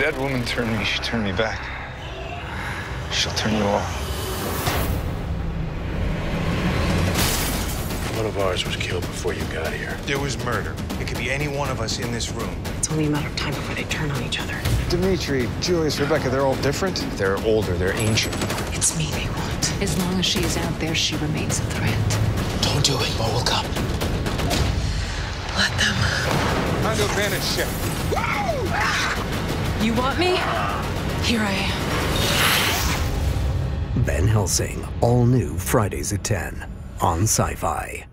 dead woman turned me, she turned me back. She'll turn you all. One of ours was killed before you got here. There was murder. It could be any one of us in this room. It's only a matter of time before they turn on each other. Dimitri, Julius, Rebecca, they're all different. They're older, they're ancient. It's me they want. As long as she is out there, she remains a threat. Don't do it, more will come. Let them. Time to abandon ship. You want me? Here I am. Van Helsing, all new Fridays at 10 on Syfy.